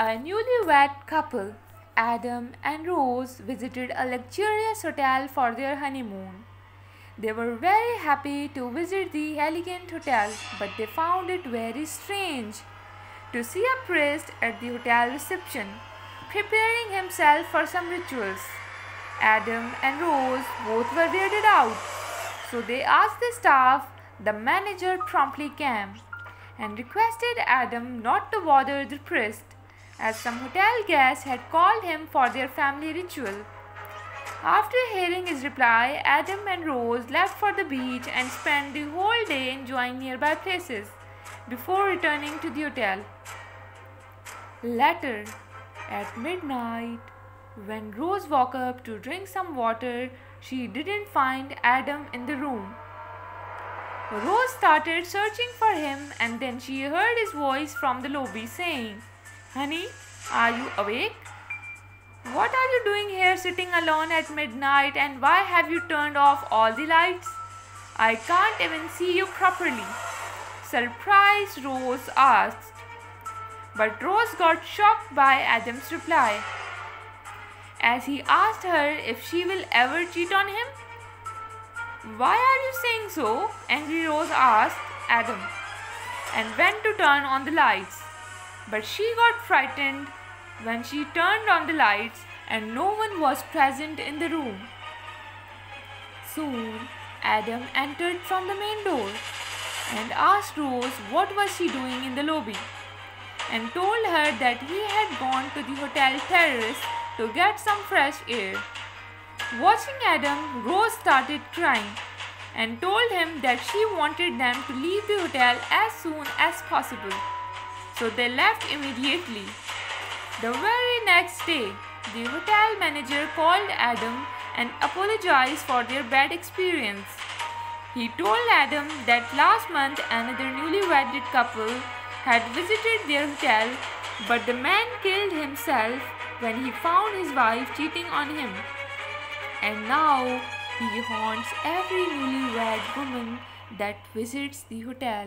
A newlywed couple, Adam and Rose, visited a luxurious hotel for their honeymoon. They were very happy to visit the elegant hotel, but they found it very strange to see a priest at the hotel reception, preparing himself for some rituals. Adam and Rose both were weirded out, so they asked the staff. The manager promptly came and requested Adam not to bother the priest as some hotel guests had called him for their family ritual. After hearing his reply, Adam and Rose left for the beach and spent the whole day enjoying nearby places before returning to the hotel. Later, at midnight, when Rose woke up to drink some water, she didn't find Adam in the room. Rose started searching for him and then she heard his voice from the lobby saying, Honey, are you awake? What are you doing here sitting alone at midnight and why have you turned off all the lights? I can't even see you properly. Surprised Rose asked. But Rose got shocked by Adam's reply. As he asked her if she will ever cheat on him. Why are you saying so? Angry Rose asked Adam and went to turn on the lights. But she got frightened when she turned on the lights and no one was present in the room. Soon, Adam entered from the main door and asked Rose what was she doing in the lobby and told her that he had gone to the hotel terrace to get some fresh air. Watching Adam, Rose started crying and told him that she wanted them to leave the hotel as soon as possible so they left immediately. The very next day, the hotel manager called Adam and apologized for their bad experience. He told Adam that last month another newly wedded couple had visited their hotel, but the man killed himself when he found his wife cheating on him. And now he haunts every newlywed woman that visits the hotel.